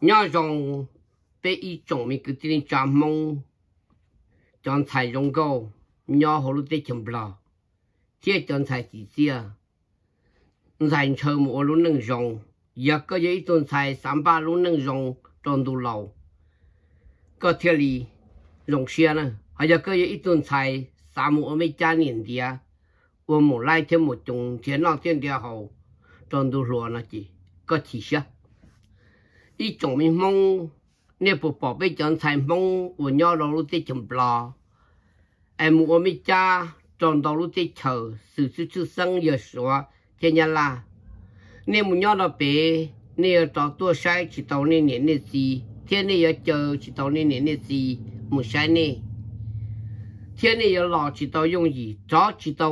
nhà rằng bé y chồng mình cứ tin cha mong chọn thầy rong câu nhớ hồ lúc tết chồng bờ chia chọn thầy chỉ chia thầy chờ một lúc nâng rong giờ có giấy chọn thầy sắm ba lúc nâng rong tròn đủ lâu có thể lì rong xe nữa hay giờ có giấy chọn thầy sắm một mấy cha niệm đi à một lại thêm một chồng thiên lo thiên địa hậu, tròn đủ lâu nó chỉ có chỉ xe 一种面梦，你不宝贝讲菜梦，我要老路的怎么啦？哎，我们家长到路的球，是是出生也说，天天啦。你们要到别，你要找多晒去到你年的事，天你要走去到你年的事，没晒呢。天你要老去到用意，早去到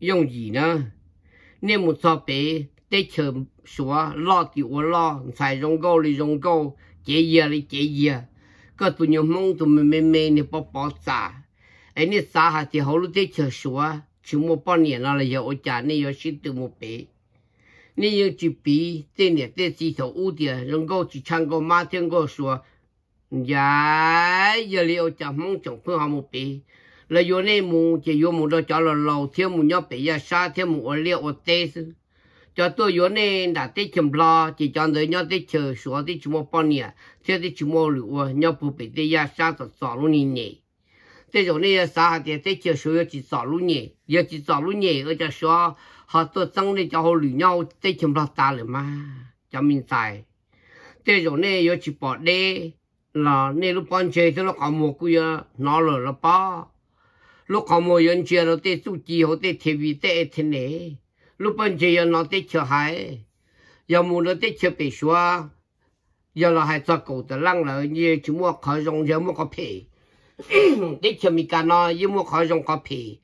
用意呢，你们找别。 Để chờ số lo thì ô lo, xài rong câu li rong câu chế gì li chế gì có tụi nhau mong tụi mình mê mê nè bỏ bỏ xả. Ấy nè xả hả thì hậu lúc để chờ chỉ một bao nhiêu nó là giờ ở nhà nè giờ xin tụi một bé nè giờ chỉ bí tên nè tên chỉ thầu ưu địa rong câu chỉ 唱 câu ma thiên câu số dạ giờ li ở nhà mong chồng phương họ một bé là giờ nè chỉ giờ mu đó cho là lâu thêm mù nhóc bé ya xa thêm mù ở liệu ở tê cho tôi yếu nên đã tết chấm lo, chỉ cho người nhau tết chờ xuống tết chúng bao nhiêu thế tết chúng mua lúa nhau phụ bị tết ya sa tết sáu luôn nhỉ nhỉ thế rồi này sa thì tết chờ xuống chỉ sáu luôn nhỉ giờ chỉ sáu luôn nhỉ ở cho số họ tôi tăng lên cho họ lúa nhau tết chấm lo ta rồi mà cho mình xài. Thế rồi này giờ chỉ bỏ đi là nên lúc bán chơi thì nó có một cái nó là là ba lúc có một nhân chơi, nó tết tu chi, họ tết thiết bị tết thế này lúc bên chị nó tết chưa hay giờ mua nó tết chưa bị xóa. Giờ là hai cho cổ tự lăng là như chúng mua khỏi dùng giờ mua có phê tết chưa mi cả nó giờ mua khỏi dùng có phê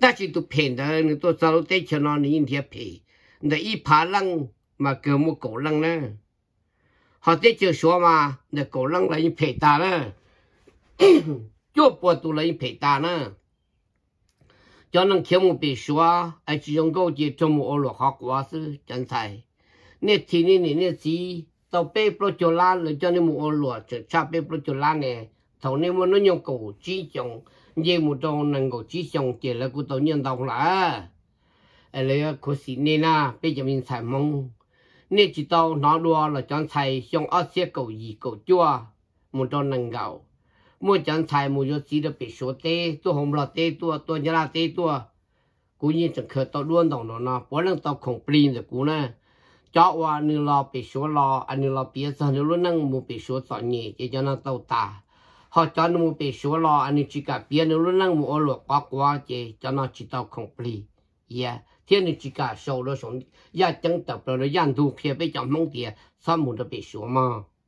ta chỉ tụ phê đó người tôi sao tết chưa nó nhìn thấy phê để ít phá lăng mà cứ mua cổ lăng nữa họ tết chưa xóa mà, để cổ lăng là như phê ta nữa chỗ bỏ tụ là như phê ta nữa cho nên khi một bị xóa ai chỉ dùng câu chỉ cho một lỗ học quá sư chân thầy nè thì nè nè nè gì tàu bê pro cho la rồi cho nên một lỗ cho cha bê pro cho la nè thầu nên muốn nó dùng cầu chỉ dùng như một trong năng cầu chỉ dùng chỉ là của tàu nhân tàu là ai lấy của sĩ nè na bây giờ mình xài mông. nè chỉ tàu nó đua là chân thầy dùng ở xe cầu gì cầu chua một trong năng cầu mua chẳng xài mua cho chỉ được bị số tê tôi không là tê tôi tôi nhớ là tê tôi cú nhiên chẳng khởi tao luôn đồng nó nó bữa lần tao không plin rồi cú nè cho qua nửa lò bị số lò anh nửa lò bị sao nửa luôn năng mua bị số sợ nhẹ chỉ cho nó tao ta họ cho nó mua bị số lò anh chỉ cả biến nửa luôn năng mua lò quá quá chỉ cho nó chỉ tao không plin yeah thiên này chỉ cả số đó sống ya chẳng tập rồi yan thu phía bên trong mong tiền sao muốn được bị số mà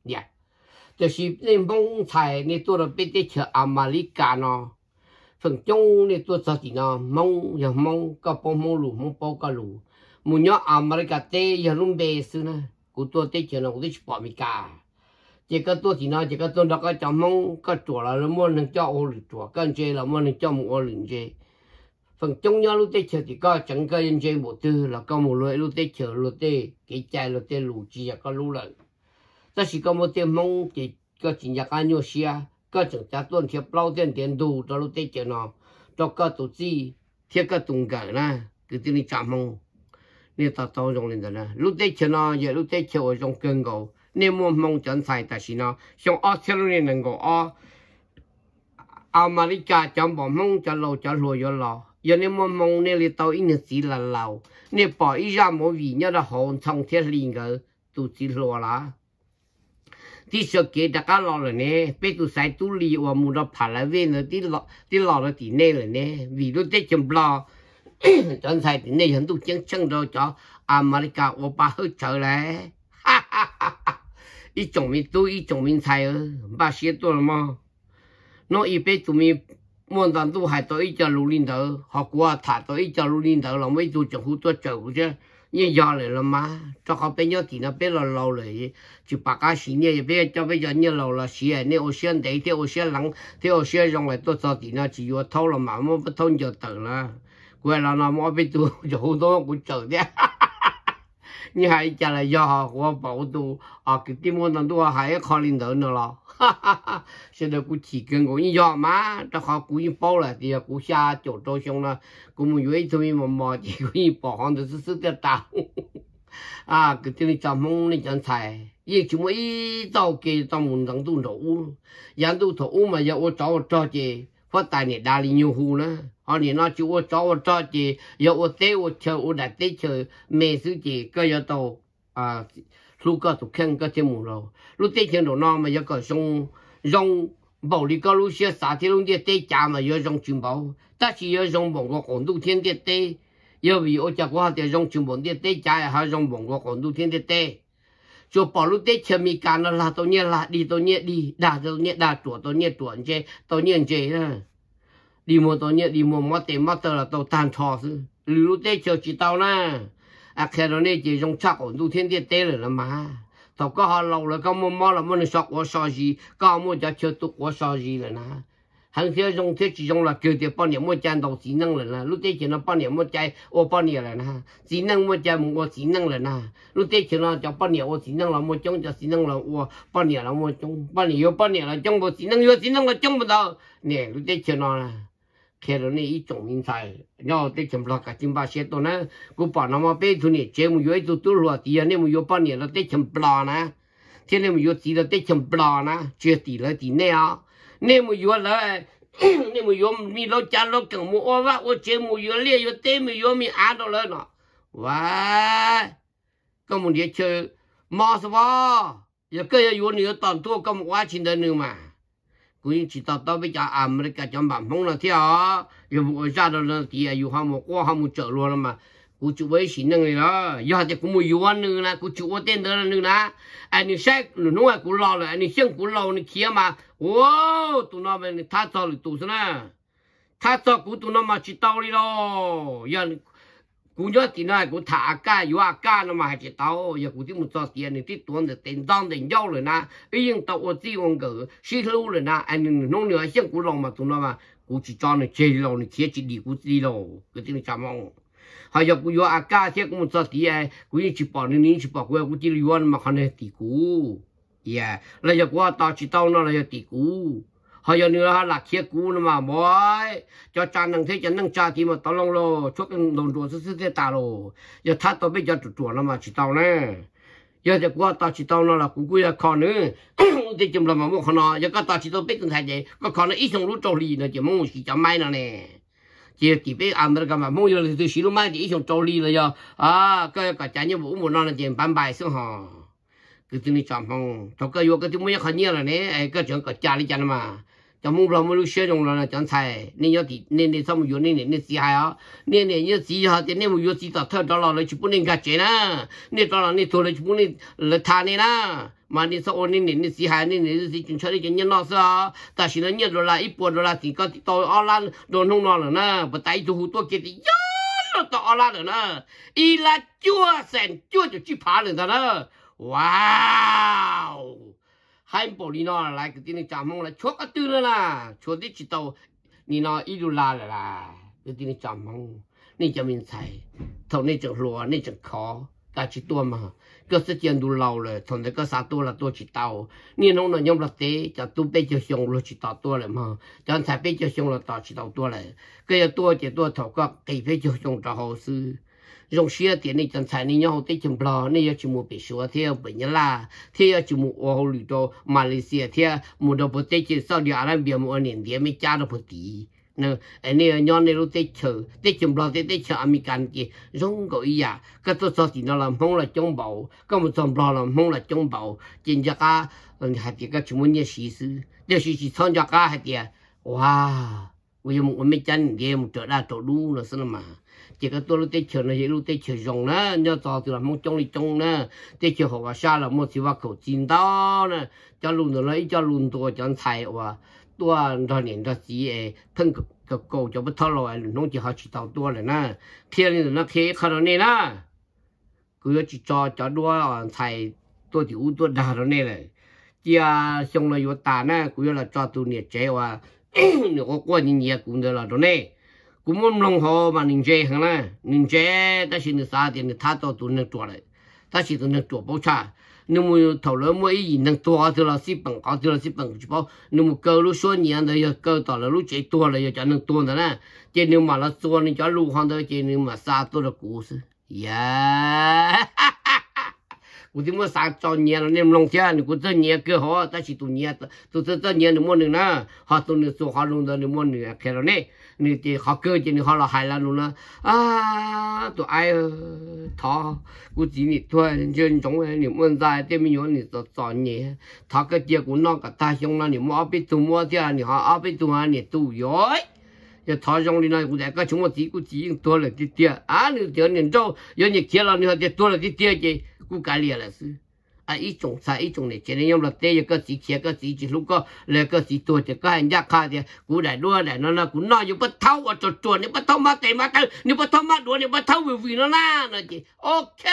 yeah 就是你蒙菜你做了别的吃阿玛利加呢，phần chung ni tu sa ti na mong ya mong ka po mong lu mong po ka lu mu nya america te ya lum be su na ku tu te che na ku ti pa mi ka je ka tu ti na je ka tu da ka cha mong ka tu la lo mo nang cha o lu tu ka je la mo nang cha mu o lu je phần chung nya lu te che ti ka chẳng ka yin je mo tu la ka mu lu lu te che lu te ki cha lu te lu chi tiền nhà chẳng bao tiền tiền đủ tổ nên lên lúc nó giờ lúc nên mua bỏ mong cho lâu cho lùi cho lò giờ nên mua mong nên li tao ít chỉ là lâu nên bỏ ra mỗi vị nhớ là hồn trong thiết liền cái tụ chỉ lùa là sợ kế đã cá lò rồi nè bé tụ sai tụ lì và mua đồ phá lại về nữa tí lò tí lò nó tí nè rồi nè vì lúc tết chấm lò chân sai tí nè hiện tụ chăng chân rồi cho America và ba chồng mình ba xe mà nó ý bé tụ mình muốn tận tụ hai tôi ý cho lũ linh thở họ qua thả tôi ý cho lũ linh mấy chồng hút chứ mà nó cũng 你养来了吗？只好被尿叮了，别了老了，就把家洗脸，也别叫别叫你老了洗。你我先得一有，我先冷，得我先让来多少点了，只要透了嘛，我不痛就等了。过来了嘛，我被多就好多，我走的。你还将了要下好包护啊给地膜难都啊还要靠你人的咯哈哈哈现在过起跟我一样嘛这好故意包了的呀不下九招商了给我们意做么 一么摸结果一保护的是这个大啊给这里长猛的人才一出门一早给专门能都的物人都走我们要我找我找去 phát tài này đa li nhiều hù nữa họ này nó chú cho cho cho chị giờ ô tế ô chờ ô đặt tế chờ mẹ sư chị cái giờ tàu à lúc cơ tụ khen cái thêm mù rồi lúc tế chân đồ nó mà giờ có sông sông bảo lý có lúc xưa xã thì lúc địa tế chả mà giờ sông chim bảo ta chỉ giờ sông bổng có còn đu thiên địa tế giờ vì ô chả có thì sông chim bảo địa tế chả, hay sông bổng có còn đu thiên địa tế cho bỏ lúc tết chờ mi cả nó là tôi nhẹ là đi tôi nhẹ đi đà tôi nhẹ đà tao tôi nhớ anh chế tôi anh chế đó đi mua tôi nhẹ đi mua mất tiền mất tờ là tôi tàn trò chứ lúc tết chờ chỉ tao na à khi đó này chỉ trong chắc ổn tu thiên địa tết rồi là mà tao có họ lâu rồi có mua mua là mua được sọc của sao gì có mua cho chơi tục quá sao gì rồi nè 很少用这几种了，叫着半年没见到智能人了。如这前了半年没见我半年了呢，智能没见我智能人啊。你这前了就半年我智能了没中，就智能了我半年了没中，半年又半年了中不智能又智能了中不到，你你这前了呢？看到呢一种人才，然后在全部个金巴写到呢，我把那么背出你，节目有一都落少地啊？你们有半年了，在全不落呢？天天没有地了，在全不落呢？绝地了地内啊！你么远来，你么有，你老家老跟我我，我这么远了，又带么远没安到了呢？喂，哥们，你去马是吧？要个要远，你要当多哥们花钱的呢嘛？过年去到到别家俺们的家叫满棚了，听啊，又不下到那地下，又喊么过喊么走路了嘛？Năng rồi với lúc năng mua trong cho chỉ năng là ô là mua là là nè nó này lo cô nó lo anh em một yếu bao nhiêu là tết nè. Ô vậy giờ cái yếu nữa toàn thua có một quá trình đó mà chỉ tao. Giờ America trong một ra đó là thì yêu ham một qua ham giờ anh nữa nè cú nè. Anh nó nói cú xem cú lo mà tụi nó bên chỉ cho nó thắt rồi, nó kia chỉ đi cú nhớ thì nói cú thì tuần được tiền đong tiền giao rồi nè ý những tao ở chỉ ông cái xí lưu rồi nè anh nó nữa xem cú lòng mà tụi nó mà cú chỉ cho nó chơi lòng nó chơi chỉ đi cú đi lòng cái tiếng chăm mong hay giờ cú yêu cá thì cú một số tiền cú chỉ bỏ nên nên chỉ bỏ cú cú chỉ yêu mà khăn này tỷ cú yeah là giờ cú tao chỉ tao nó là giờ tỷ cú hay giờ nữa là kia cú nó mà bói cho cha năng thế cho năng cha thì mà tao long lo chuốc cái đồng ruộng sứ thế ta lo giờ thắt tao bây giờ chuột chuột nó mà chỉ tao nè giờ giờ qua tao chỉ tao nó là cú cú ya con nữa thì chừng là mà mua con nó giờ cái tao chỉ tao biết cái thay gì có con nó ít xong lúc trâu lì nữa chỉ mua chỉ cho mai nữa nè chỉ chỉ biết ăn được cái mà mong giờ thì xí lúc mai thì ít xong trâu li rồi giờ à cái cái trái như vụ một nó là chỉ bán bài xuống hả cứ tin đi chọn phong cho cái vô, cái thứ mới khó nhiều là nè cái chuyện cái cha đi chăn mà. Cho mong mông lo mông xe rồi là chọn xài. Nên nhớ thì nên nên xong rồi nên nên nên xí hay á. Nên nên nhớ xí hay thì nên một xí tao thơ đó là lấy chụp nên gạt chế na nên đó là nên thôi lấy chụp nên lấy thà nên na mà nên sau nên nên nên xí hai nên nên xí chúng chơi cái nhân nó sao ta chỉ là nhớ rồi là ít buồn rồi là thì có tao ở lan đồ nông nó rồi na bắt tay tu tu kia thì nó tao ở lan rồi na y là chua sen chua cho chip phá rồi đó na wow hai bộ đi nó lại cái tiếng chạm mong là chốt cái tư nữa là chốt đi chỉ tàu ni nó ít đô la là cái tiếng chạm mong ni cho mình xài thầu ni chẳng lúa ni chẳng khó ta chỉ tua mà cơ sẽ tiền đủ lâu rồi thằng đấy cơ sáng tua là tua chỉ tàu nên ông nó nhom là thế, cho tu bê cho xong rồi chỉ tàu tua lại mà cho anh sai bê cho xong là tàu chỉ tàu tua lại cái tua chỉ tua thầu có kỳ bê cho xong cho hậu sư dùng xe tiền này chẳng sai nên nhau tới chừng bờ nên giờ chỉ mua bị sửa theo bệnh nhân là theo chỉ mua ô hậu lụi đồ Malaysia theo mua đồ bơ tê chỉ sau đi Arabia mua nền tiền mới cha được bơ tí nè, anh ấy nhon này lúc tết chờ tết chừng bò tết tết chờ American à kì giống cái gì à cái tôi sao thì nó làm không là chống bảo cái một trong bò làm không là chống bảo chính ra cả hạt tiệt cái chúng mình sĩ sư nếu sĩ sĩ tham gia cả hạt tiệt wow vì một mấy chân game trở ra chỗ đu là sao mà. Chỉ có tôi lúc tết chờ này lúc tết chờ rồng nè nhớ tao thì là mong trong đi trong nè tết chờ họ xa là một chỉ vào khẩu chín đó nè cho luôn rồi lấy, cho luôn tôi cho thầy và 多多年的事诶，通过个狗就不透露啊，弄就好去到多了呢。天人那开看到你啦，个月去找找多啊，才多久多拿到你嘞？这上了又大呢，个月来抓多年债哇，我过年你也工作了着呢。我么弄好嘛，人家很啦，人家但是你啥点的，他都都能做了，但是都能做不差。那么讨论么一人能多的了，是本高的了，是本去包。那么高了说年的要高到了路最多了，要讲能多的呢。今天买了做你叫路上的今天买啥多的故事呀？我怎么啥早年了？你们弄天，你估这年更好，但是多年的，都这这年你么能呢？好多你做好弄的你么能开了呢？你的好哥姐你好了海了弄了啊，都哎呀，他估计你突然间中哎，你们在对面有你做早年，他个结果那个大兄了，你莫被多莫的，你好阿被多啊，你都要。要他乡的那我在个全部地个地用多了点点，啊，你叫人做，要你去了你还得多了点点给，我干了了是。à ít trồng sai ít trồng này chỉ nên nhom là tê cái gì kia cái gì chỉ có là cái gì tuổi thì cái hành giác khai thì cú đại đua đại nó là cú nói như bắt thâu ở chỗ chuột nếu bắt mà tệ mà tao nếu bắt thâu mà đua nếu bắt thâu vì vì nó na nó chỉ ok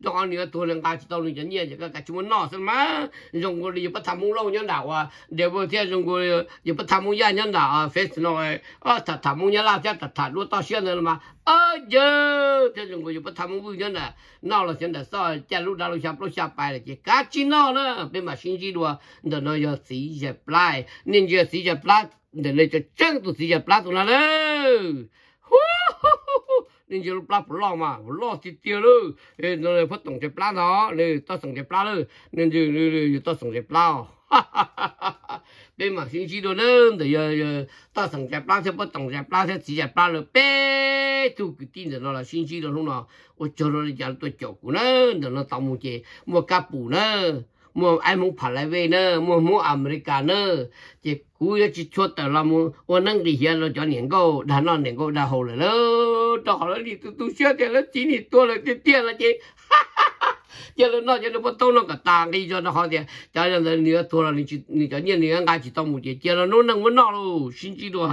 đó nữa tôi là cái tao là nhận nhiên cái cái chúng nó xem mà dùng cái gì bắt thâu mông lâu nhân đạo à đều vừa theo dùng cái gì bắt thâu mông gia nhân đạo à face nó à thật thâu mông là theo thật thật đua tao rồi mà ơ giờ theo dùng cái gì bắt thâu mông nhân đạo nào là xuyên đạo sao chả 路大路下不下白了，这赶紧闹了，别嘛星期六啊，那那要谁也不来，人家谁也不来，那那就正都谁也不来住了喽。nên giờ plá bù lo mà bù lo thì tiêu luôn nên nó phát tổng chế plá đó nên ta tổng chế plá luôn nên giờ giờ ta tổng chế plá bên mà xin chỉ đồ lớn để giờ giờ, ta thằng dẹp la sẽ bắt thằng dẹp la sẽ chỉ dẹp la rồi. Bé tu cái tin rồi nó là xin chỉ đồ lúc nào. Ô chờ rồi giờ tôi chờ cũng lớn rồi nó tao mua chè, mua cá bù nữa mua ai mua phải lại về nữa mua mua America nữa chỉ cú nó chỉ chốt tờ là mua ô nâng đi hiện rồi cho niệm cô đã nó niệm cô đã hồ rồi đó đó là đi tu tu sửa thì nó chỉ đi tua là tiền là chị chỉ giờ là nó giờ nó bắt đầu nó cả tàng đi cho nó họ thì cho nên là nhiều tua là ni chỉ ni cho nhiều nhiều ngay chỉ tao một chỉ giờ là nó nâng nó luôn xin chỉ đồ